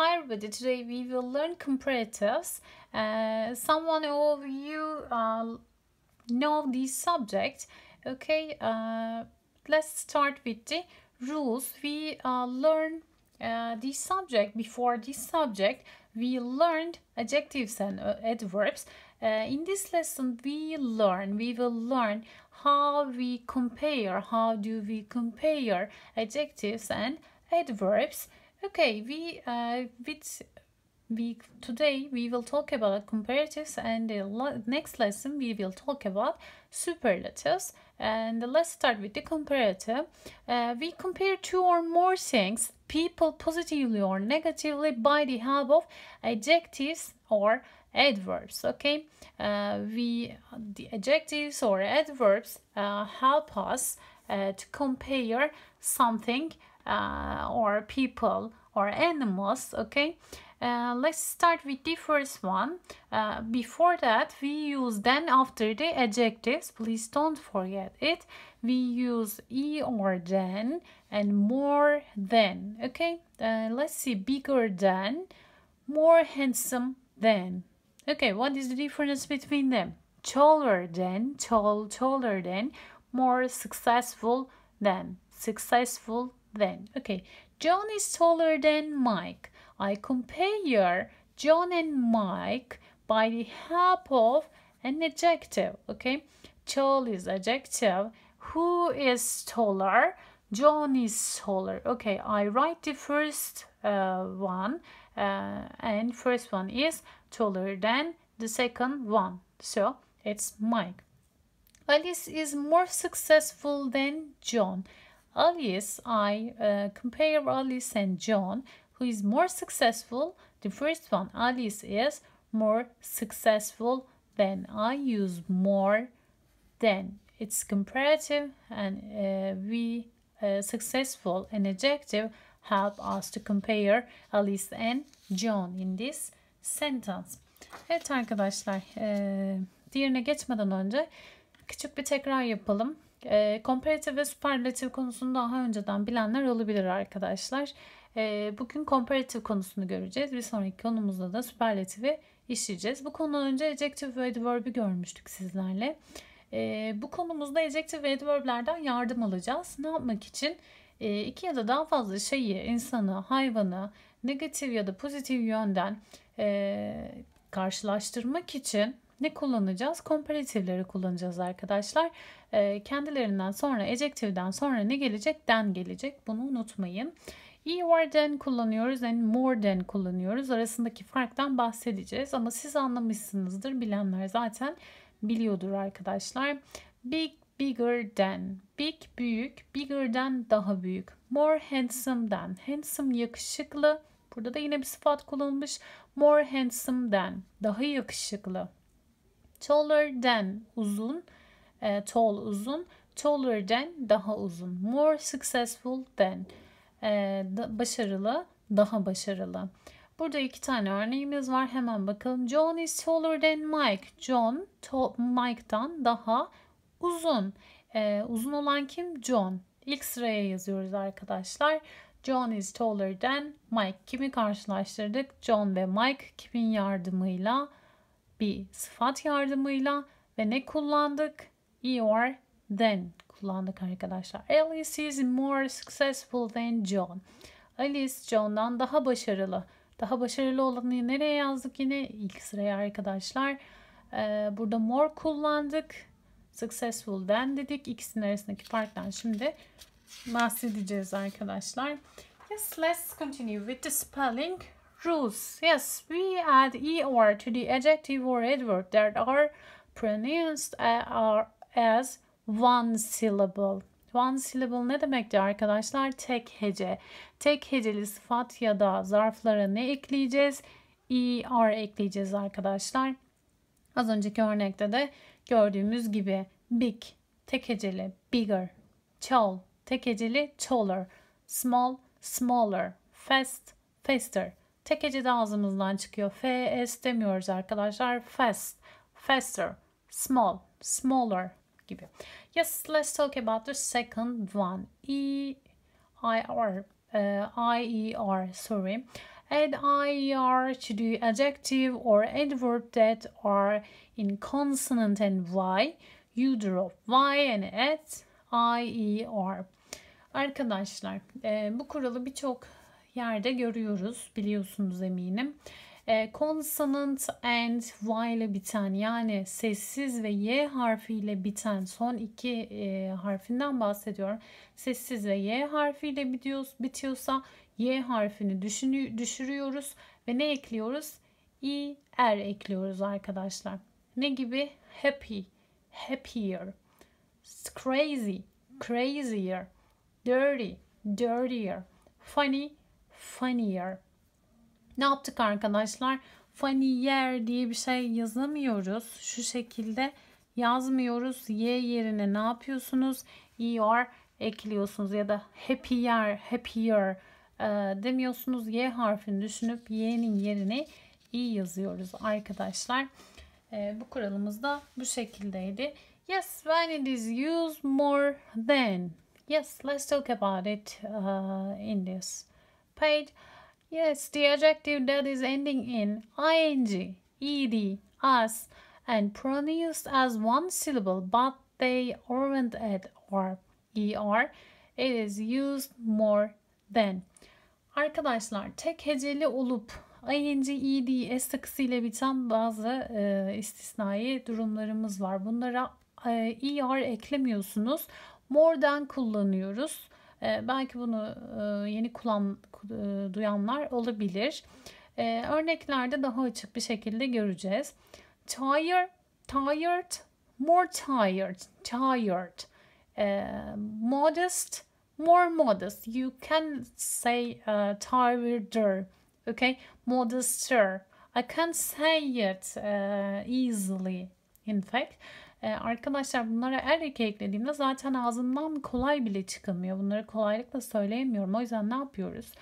Hi everybody, today we will learn comparatives. Uh, someone of you uh, know this subject. Okay, uh, let's start with the rules. We uh, learn uh, this subject. Before this subject, we learned adjectives and uh, adverbs. In this lesson, we learn, we will learn how we compare, how do we compare adjectives and adverbs. Okay, we uh, with we today we will talk about comparatives and the next lesson we will talk about superlatives. And let's start with the comparative. Uh, we compare two or more things people positively or negatively by the help of adjectives or adverbs okay? Uh, we the adjectives or adverbs uh, help us uh, to compare something uh, or people or animals okay? Uh, let's start with the first one. Uh, before that we use then after the adjectives. Please don't forget it. We use e or than and more than okay? Uh, let's see bigger than more handsome than. Okay what is the difference between them? Taller than tall taller than more successful than. Successful then. Okay, John is taller than Mike. I compare John and Mike by the help of an adjective. Okay, tall is adjective. Who is taller? John is taller. Okay, I write the first uh, one, uh, and first one is taller than the second one. So it's Mike. Alice is more successful than John. Alice, I uh, compare Alice and John, who is more successful. The first one, Alice is more successful than. I use more than. It's comparative and uh, we uh, successful an adjective help us to compare Alice and John in this sentence. Evet arkadaşlar, e, diğerine geçmeden önce küçük bir tekrar yapalım. E, komparatif ve süperlatif konusunu daha önceden bilenler olabilir arkadaşlar. E, bugün komparatif konusunu göreceğiz. Bir sonraki konumuzda da süperlatifi işleyeceğiz. Bu konudan önce adjective ve adverb'i görmüştük sizlerle. E, bu konumuzda adjective ve adverb'lerden yardım alacağız. Ne yapmak için? E, iki ya da daha fazla şeyi, insanı, hayvanı negatif ya da pozitif yönden e, karşılaştırmak için ne kullanacağız? Komparatifleri kullanacağız arkadaşlar. E, kendilerinden sonra adjective'den sonra ne gelecek? Den gelecek. Bunu unutmayın. E or than kullanıyoruz and more than kullanıyoruz. Arasındaki farktan bahsedeceğiz ama siz anlamışsınızdır. Bilenler zaten biliyordur arkadaşlar. Big, bigger than. Big büyük, bigger than daha büyük. More handsome than. Handsome yakışıklı. Burada da yine bir sıfat kullanılmış. More handsome than. Daha yakışıklı. Taller than uzun. E, tall uzun. Taller than daha uzun. More successful than. E, da, başarılı, daha başarılı. Burada iki tane örneğimiz var. Hemen bakalım. John is taller than Mike. John Mike'dan daha uzun. E, uzun olan kim? John. İlk sıraya yazıyoruz arkadaşlar. John is taller than Mike. Kimi karşılaştırdık? John ve Mike kimin yardımıyla? Bir sıfat yardımıyla ve ne kullandık? Or than kullandık arkadaşlar. Alice is more successful than John. Alice John'dan daha başarılı. Daha başarılı olanı nereye yazdık yine? ilk sıraya arkadaşlar. Ee, burada more kullandık. Successful than dedik. İkisinin arasındaki farktan şimdi bahsedeceğiz arkadaşlar. Yes, let's continue with the spelling rules. Yes, we add e or to the adjective or adverb that are pronounced as one syllable. One syllable ne demekti arkadaşlar? Tek hece. Tek heceli sıfat ya da zarflara ne ekleyeceğiz? er ekleyeceğiz arkadaşlar. Az önceki örnekte de gördüğümüz gibi big, tek heceli, bigger, tall, tek heceli, taller, small, smaller, fast, faster. Tek hece de ağzımızdan çıkıyor. F, demiyoruz arkadaşlar. Fast, faster, small, smaller gibi. Yes, let's talk about the second one. E, I, R, uh, I, E, R, sorry. add IER to the adjective or adverb that are in consonant and Y. You drop Y and add IER. Arkadaşlar e, bu kuralı birçok yerde görüyoruz biliyorsunuz eminim. E, consonant and y ile biten yani sessiz ve y harfiyle biten son iki e, harfinden bahsediyorum. Sessiz ve y harfiyle bitiyor, bitiyorsa y harfini düşünü, düşürüyoruz ve ne ekliyoruz? i er ekliyoruz arkadaşlar. Ne gibi? Happy, happier, crazy, crazier, dirty, dirtier, funny, funnier. Ne yaptık arkadaşlar? Funnier diye bir şey yazamıyoruz. Şu şekilde yazmıyoruz. Y yerine ne yapıyorsunuz? er ekliyorsunuz ya da happier, happier e, demiyorsunuz. Y harfini düşünüp y'nin yerine i yazıyoruz arkadaşlar. E, bu kuralımız da bu şekildeydi. Yes, when it is used more than. Yes, let's talk about it uh, in this page. Yes, the adjective that is ending in ing, ed, as, and pronounced as one syllable, but they aren't at or er, it is used more than. Arkadaşlar tek heceli olup ing, ed, s takısıyla biten bazı e, istisnai durumlarımız var. Bunlara e, er eklemiyorsunuz. More'dan kullanıyoruz. E, belki bunu e, yeni kullan e, duyanlar olabilir. E, örneklerde daha açık bir şekilde göreceğiz. Tired, tired, more tired, tired. E, modest, more modest. You can say uh, tireder. Okay, modester. I can't say it uh, easily. In fact, ee, arkadaşlar bunlara er eki eklediğimde zaten ağzımdan kolay bile çıkamıyor. Bunları kolaylıkla söyleyemiyorum. O yüzden ne yapıyoruz?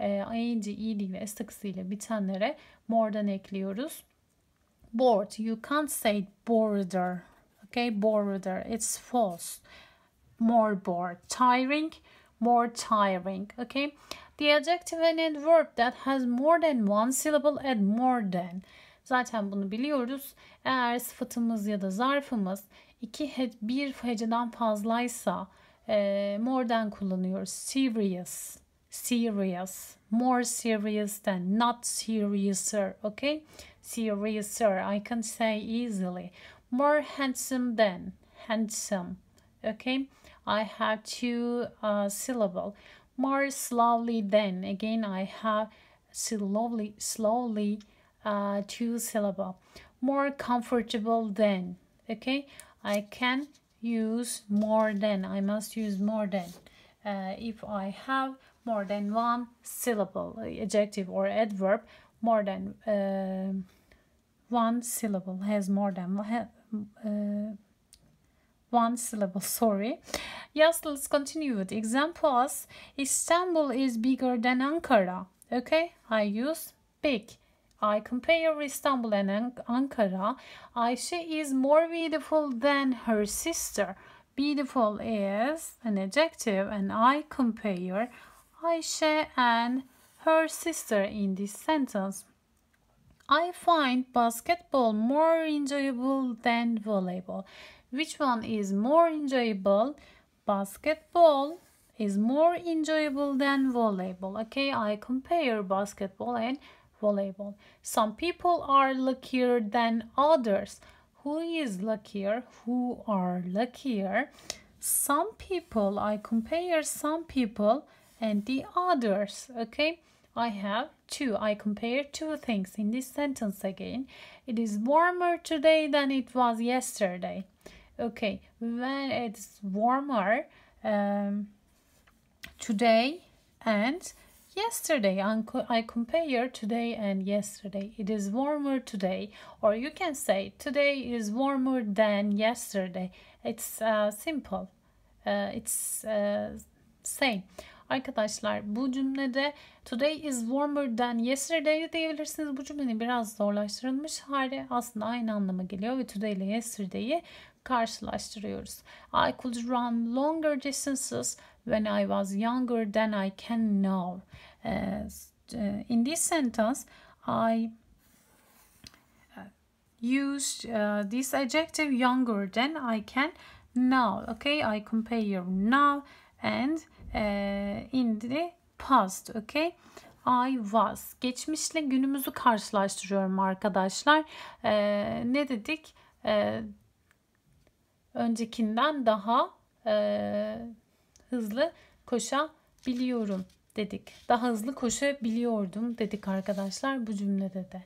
Ee, ing, ed ile s takısıyla bitenlere more'dan ekliyoruz. Bored. You can't say border. Okay, border. It's false. More bored. Tiring. More tiring. Okay. The adjective and adverb that has more than one syllable add more than. Zaten bunu biliyoruz. Eğer sıfatımız ya da zarfımız iki he bir heceden fazlaysa e, more'den kullanıyoruz. Serious, serious, more serious than, not seriouser, okay? Seriouser, I can say easily. More handsome than, handsome, okay? I have two uh, syllable. More slowly than, again I have slowly, slowly uh, two syllable more comfortable than okay? I can use more than I must use more than. Uh, if I have more than one syllable adjective or adverb more than uh, one syllable has more than uh, one syllable sorry. Yes let's continue with examples Istanbul is bigger than Ankara okay? I use big I compare Istanbul and Ankara. Ayşe is more beautiful than her sister. Beautiful is an adjective and I compare Ayşe and her sister in this sentence. I find basketball more enjoyable than volleyball. Which one is more enjoyable? Basketball is more enjoyable than volleyball. Okay, I compare basketball and volleyball. Some people are luckier than others. Who is luckier? Who are luckier? Some people, I compare some people and the others. Okay, I have two. I compare two things in this sentence again. It is warmer today than it was yesterday. Okay, when it's warmer um, today and yesterday i compare today and yesterday. İt is warmer today. Or you can say today is warmer than yesterday. İt's uh, simple. Uh, it's uh, same. Arkadaşlar bu cümlede today is warmer than yesterday diyebilirsiniz. Bu cümlenin biraz zorlaştırılmış hali aslında aynı anlama geliyor ve today ile yesterday'i karşılaştırıyoruz. I could run longer distances when I was younger than I can now. Ee, uh, in this sentence, I uh, use uh, this adjective younger than I can now. Okay, I compare now and uh, in the past. Okay. I was. Geçmişle günümüzü karşılaştırıyorum arkadaşlar. Ee, ne dedik? Ee, öncekinden daha e, hızlı koşabiliyorum dedik. Daha hızlı koşabiliyordum dedik arkadaşlar bu cümlede de.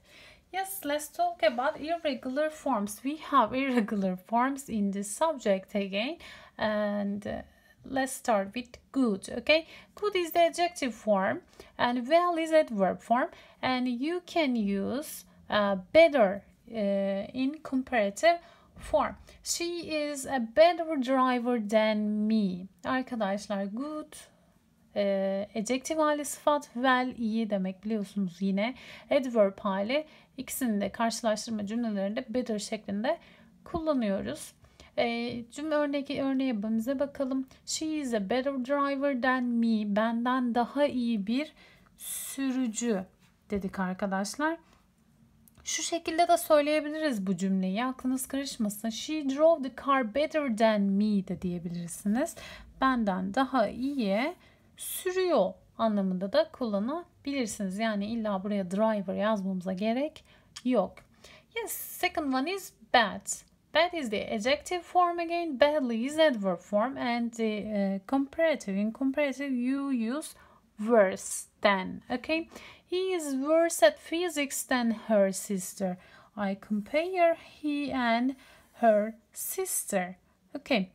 Yes, let's talk about irregular forms. We have irregular forms in the subject again. And uh, let's start with good, okay? Good is the adjective form and well is adverb form. And you can use uh, better uh, in comparative form. She is a better driver than me. Arkadaşlar good e, adjective hali sıfat well iyi demek biliyorsunuz yine. Adverb hali ikisini de karşılaştırma cümlelerinde better şeklinde kullanıyoruz. E, cümle örneği örneğe bize bakalım. She is a better driver than me. Benden daha iyi bir sürücü dedik arkadaşlar. Şu şekilde de söyleyebiliriz bu cümleyi. Aklınız karışmasın. She drove the car better than me de diyebilirsiniz. Benden daha iyi sürüyor anlamında da kullanabilirsiniz. Yani illa buraya driver yazmamıza gerek yok. Yes, second one is bad. Bad is the adjective form again. Badly is adverb form and the uh, comparative. In comparative you use worse than. Okay. He is worse at physics than her sister. I compare he and her sister. Okay.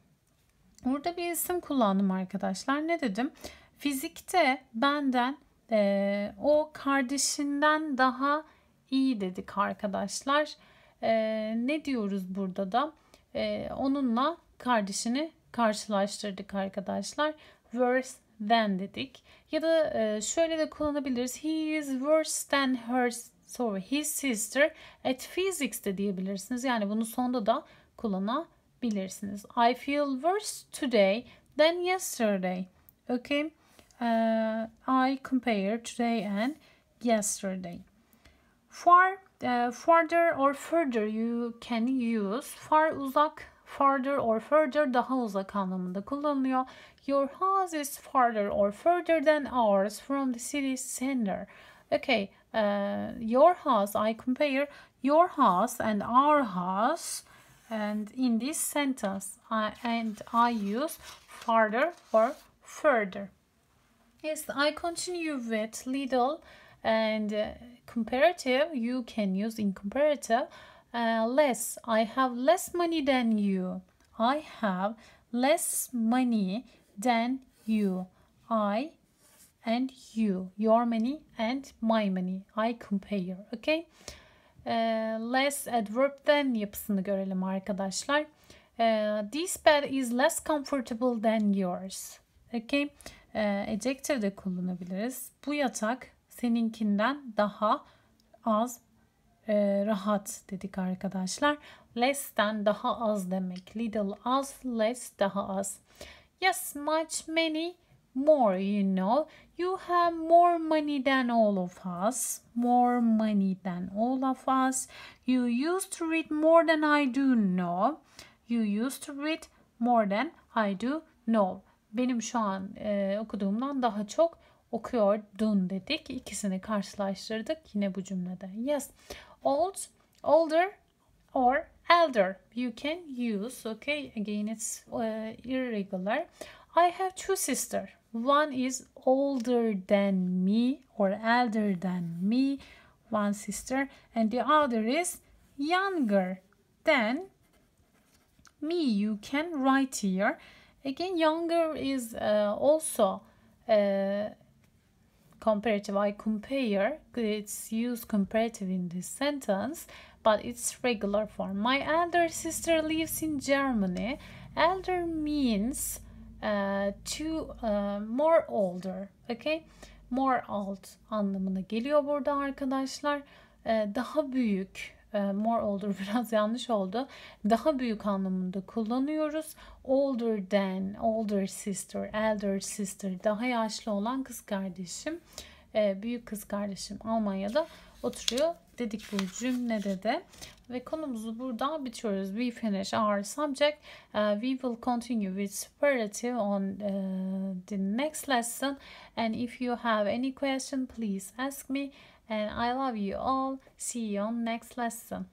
Burada bir isim kullandım arkadaşlar. Ne dedim? Fizikte benden e, o kardeşinden daha iyi dedik arkadaşlar. E, ne diyoruz burada da? E, onunla kardeşini karşılaştırdık arkadaşlar. Worse than dedik. Ya da e, şöyle de kullanabiliriz. He is worse than her sorry his sister at physics de diyebilirsiniz. Yani bunu sonda da kullanabilirsiniz. I feel worse today than yesterday. Okay. Uh, I compare today and yesterday. Far, uh, farther or further you can use. Far uzak, farther or further daha uzak anlamında kullanılıyor. Your house is farther or further than ours from the city center. Okay, uh, your house, I compare your house and our house. And in this sentence, I, and I use farther or further. Yes, I continue with little and uh, comparative. You can use in comparative uh, less. I have less money than you. I have less money than you. I and you. Your money and my money. I compare. Okay. Uh, less adverb than yapısını görelim arkadaşlar. Uh, this bed is less comfortable than yours. Okay. Uh, adjective de kullanabiliriz. Bu yatak seninkinden daha az e, rahat dedik arkadaşlar. Less'ten daha az demek. Little az, less daha az. Yes, much, many, more, you know. You have more money than all of us. More money than all of us. You used to read more than I do know. You used to read more than I do know. Benim şu an e, okuduğumdan daha çok okuyordun dedik. İkisini karşılaştırdık yine bu cümlede. Yes. Old, older or elder. You can use, okay? Again, it's uh, irregular. I have two sisters. One is older than me or elder than me, one sister, and the other is younger than me. You can write here. Again, younger is uh, also uh, comparative. I compare. It's used comparative in this sentence, but it's regular form. My elder sister lives in Germany. Elder means uh, to uh, more older. Okay? More old anlamına geliyor burada arkadaşlar. Uh, daha büyük. Uh, more older biraz yanlış oldu. Daha büyük anlamında kullanıyoruz. Older than, older sister, elder sister, daha yaşlı olan kız kardeşim. e, büyük kız kardeşim Almanya'da oturuyor dedik bu cümlede de. Ve konumuzu burada bitiriyoruz. We finish our subject. Uh, we will continue with superlative on uh, the next lesson. And if you have any question, please ask me. And I love you all. See you on next lesson.